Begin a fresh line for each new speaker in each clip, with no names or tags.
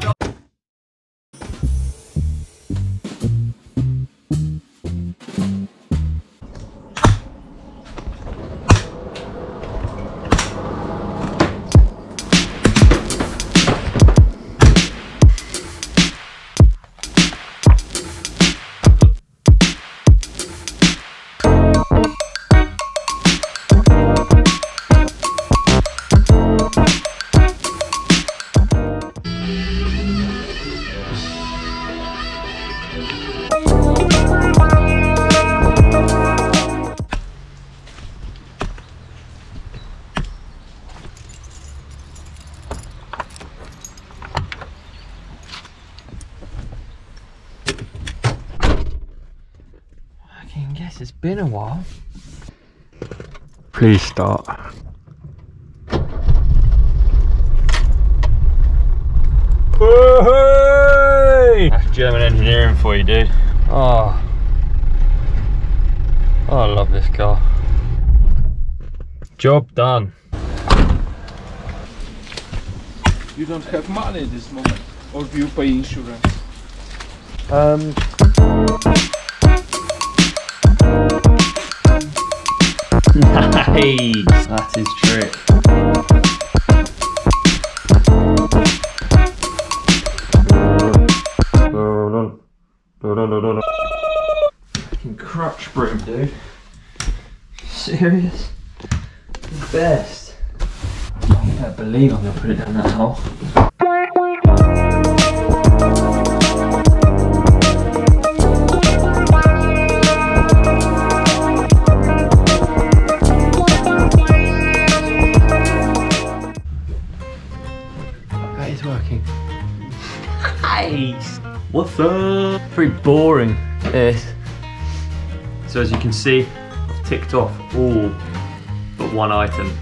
I can it's been a while.
Please start.
That's German engineering for you, dude. Oh. oh, I love this car. Job done.
You don't have money at this moment, or do you pay insurance?
Um. Nice. That is true. Fucking crutch broom, dude. Serious? The best. I can't believe I'm gonna put it down that hole. Nice. What's up? Pretty boring. This. So as you can see, I've ticked off all but one item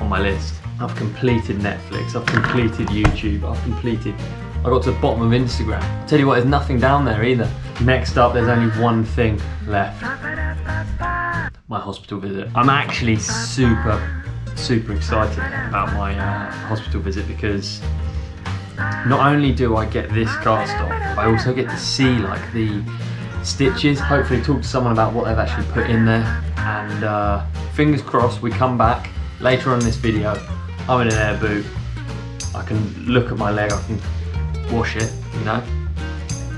on my list. I've completed Netflix. I've completed YouTube. I've completed. I got to the bottom of Instagram. tell you what, there's nothing down there either. Next up, there's only one thing left. My hospital visit. I'm actually super, super excited about my uh, hospital visit because not only do I get this cast off, I also get to see like the stitches. Hopefully, talk to someone about what they've actually put in there. And uh, fingers crossed, we come back later on in this video. I'm in an air boot. I can look at my leg. I can wash it. You know,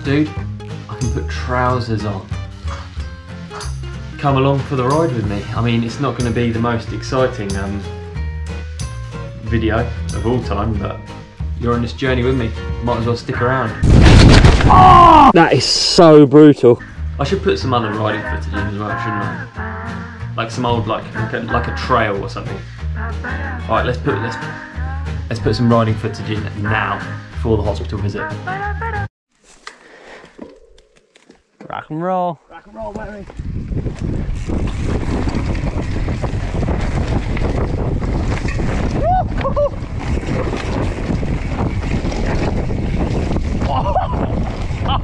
dude. I can put trousers on. Come along for the ride with me. I mean, it's not going to be the most exciting um, video of all time, but you're on this journey with me. Might as well stick around.
That is so brutal.
I should put some other riding footage in as well, shouldn't I? Like some old, like like a, like a trail or something. All right, let's put let's let's put some riding footage in now before the hospital visit. Rock and roll.
Rock and roll, baby.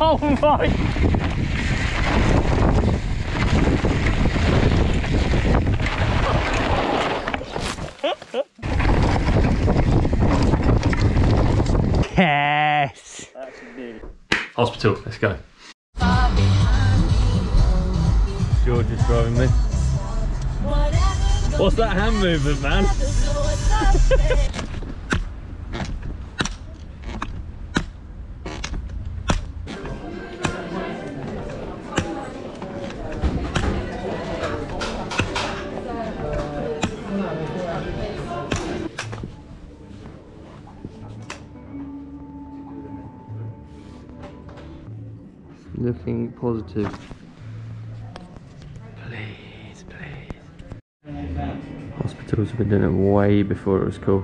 Oh my! Yes. Hospital. Let's go. George is driving me. What's that hand movement, man? Looking positive. Please, please. Hospitals have been doing it way before it was cool.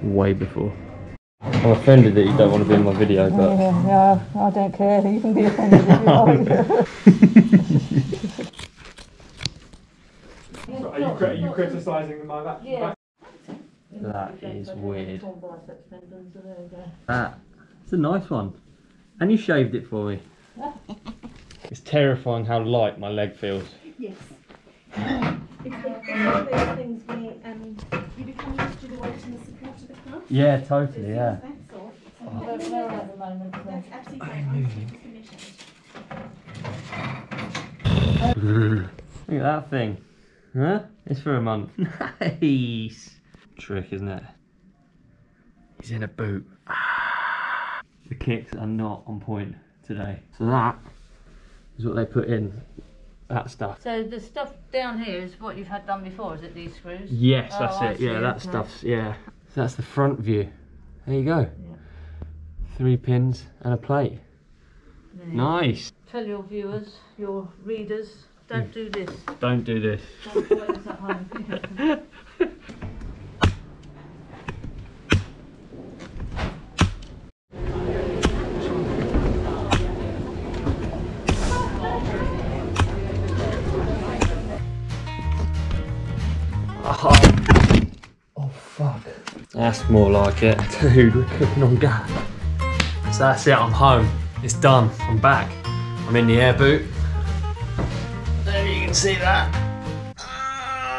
Way before. I'm offended that you don't want to be in my video, but
Yeah, I don't care. You can be offended if you like.
Are you, are you criticising my back?
Yeah.
that is weird. That, it's a nice one. And you shaved it for me. It's terrifying how light my leg feels.
Yes. It's one of those things where um, you become used to the weight and the support of the club.
Yeah, totally, yeah.
That's off.
don't know at the moment.
That's absolutely fine.
Look at that thing. Huh? It's for a month. Nice. Trick, isn't it? He's in a boot. The kicks are not on point today. So that is what they put in. That stuff.
So the stuff down here is what you've had done before, is it these screws?
Yes,
Oh,
that's
I
it. Yeah, that
okay.
stuff's yeah. So that's the front view. There you go. Three pins and a plate.
There
Nice.
Tell your viewers, your readers, don't do this.
Don't do this.
Don't try this at home.
That's more like it. Dude, we're cooking on gas. So that's it, I'm home. It's done. I'm back. I'm in the air boot. There you can see that.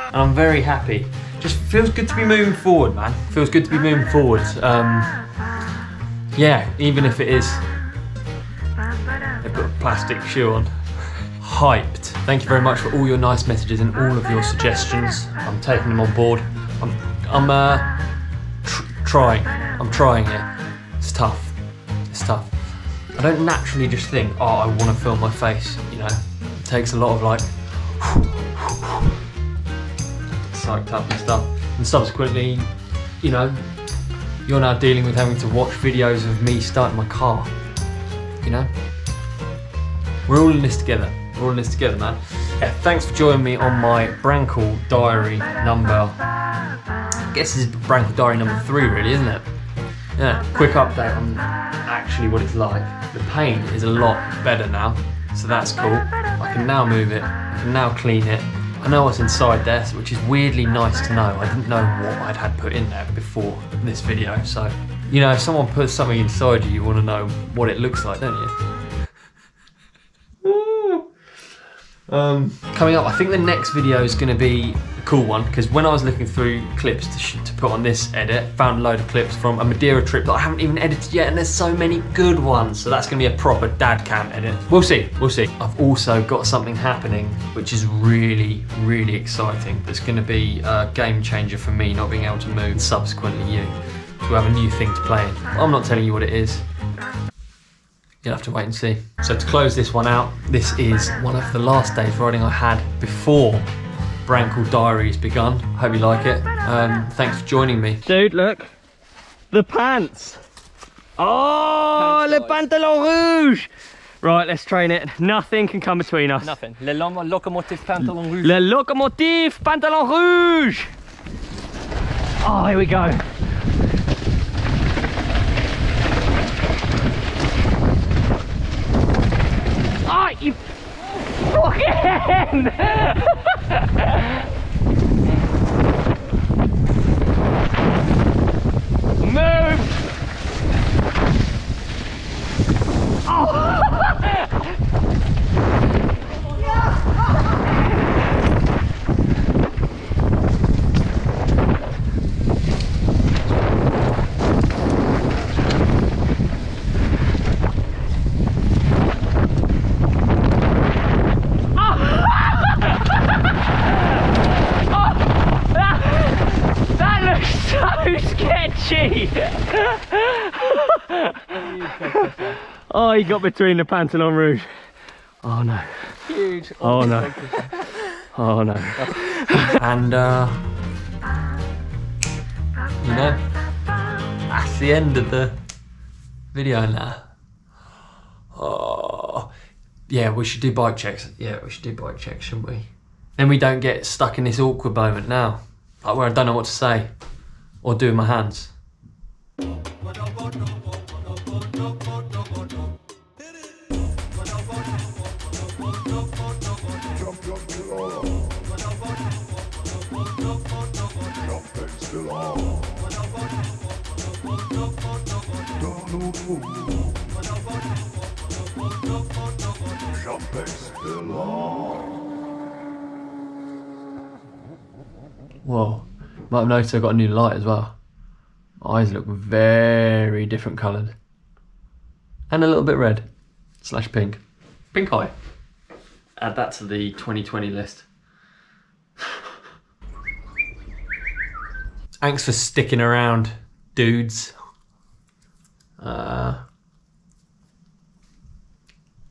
And I'm very happy. Just feels good to be moving forward, man. Feels good to be moving forward. Um, yeah, even if it is they put a plastic shoe on. Hyped. Thank you very much for all your nice messages and all of your suggestions. I'm taking them on board. I'm, I'm uh, trying. I'm trying it. It's tough. It's tough. I don't naturally just think, oh, I want to film my face. You know, it takes a lot of like psyched up and stuff. And subsequently, you know, you're now dealing with having to watch videos of me starting my car. You know? We're all in this together. We're all in this together, man. Yeah, thanks for joining me on my Brankle Diary number. I guess this is Brankle Diary number three, really, isn't it? Yeah, quick update on actually what it's like. The paint is a lot better now, so that's cool. I can now move it, I can now clean it. I know what's inside there, which is weirdly nice to know. I didn't know what I'd had put in there before this video, so you know, if someone puts something inside you, you want to know what it looks like, don't you? Um, coming up, I think the next video is going to be cool one because when I was looking through clips to, to put on this edit, found a load of clips from a Madeira trip that I haven't even edited yet, and there's so many good ones. So that's going to be a proper dad cam edit. We'll see, we'll see. I've also got something happening which is really, really exciting. That's going to be a game changer for me not being able to move, and subsequently you to have a new thing to play in. I'm not telling you what it is. You'll have to wait and see. So to close this one out, this is one of the last days riding I had before Brankle Diaries begun. Hope you like it. Um, thanks for joining me. Dude, look. The pants. Oh, le pantalon rouge. Right, let's train it. Nothing can come between us.
Nothing. Le locomotive pantalon rouge.
Le locomotive pantalon rouge. Oh, here we go. Oh, you fucking! Move! That looks so sketchy! Oh, he got between the pantalon rouge. Oh no.
Huge.
Oh no. Oh no. and uh you know that's the end of the video now. Oh yeah, we should do bike checks. Yeah, we should do bike checks, shouldn't we? Then we don't get stuck in this awkward moment now. Like where I don't know what to say or do with my hands. Whoa. Might have noticed I've got a new light as well. My eyes look very different coloured. and a little bit red slash pink. Pink eye. Add that to the 2020 list. Thanks for sticking around, dudes. Uh,